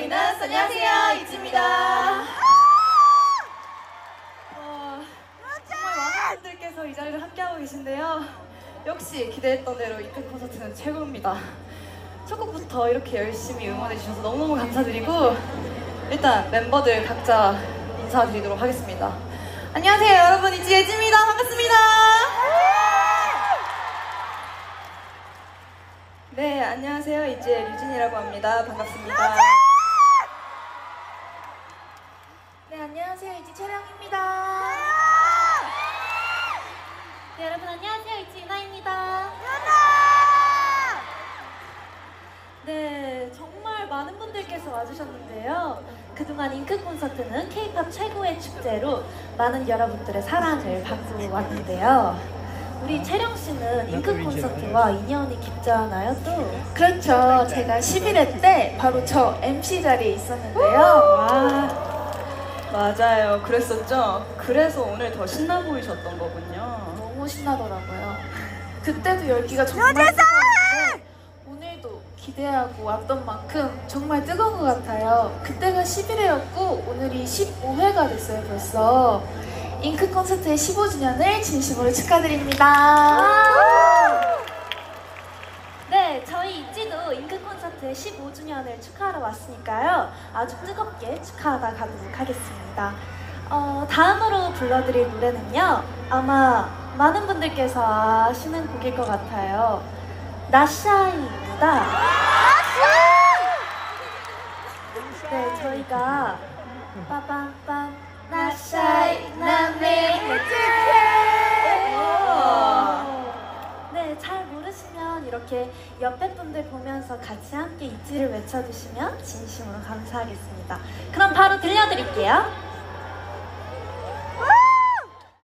저희는 안녕하세요 이지입니다. 어, 정말 많은 분들께서 이 자리를 함께하고 계신데요. 역시 기대했던 대로 이큰 콘서트는 최고입니다. 첫 곡부터 이렇게 열심히 응원해 주셔서 너무너무 감사드리고 일단 멤버들 각자 인사드리도록 하겠습니다. 안녕하세요 여러분 이지 예지입니다. 반갑습니다. 네 안녕하세요 이지의 류진이라고 합니다. 반갑습니다. 안녕하세요. 이지 채령입니다. 네, 여러분 안녕하세요. 이지 유나입니다. 네, 정말 많은 분들께서 와주셨는데요. 그동안 잉크 콘서트는 K-팝 최고의 축제로 많은 여러분들의 사랑을 받고 왔는데요. 우리 채령 씨는 잉크 콘서트와 인연이 깊잖아요, 또. 그렇죠. 제가 11회 때 바로 저 MC 자리에 있었는데요. 맞아요. 그랬었죠? 그래서 오늘 더 신나 보이셨던 거군요. 너무 신나더라고요. 그때도 열기가 정말 뜨거웠는데 오늘도 기대하고 왔던 만큼 정말 뜨거운 것 같아요. 그때가 11회였고 오늘이 15회가 됐어요 벌써. 잉크 콘서트의 15주년을 진심으로 축하드립니다. 네, 저희 있지도 잉크 콘서트 15주년을 축하하러 왔으니까요. 아주 뜨겁게 축하하다 가도록 하겠습니다. 어, 다음으로 불러드릴 노래는요. 아마 많은 분들께서 아시는 곡일 것 같아요. 나샤이입니다. 네, 저희가 빠밤빰 나샤이 나 잘 모르시면 이렇게 옆에 분들 보면서 같이 함께 있지를 외쳐주시면 진심으로 감사하겠습니다. 그럼 바로 들려드릴게요.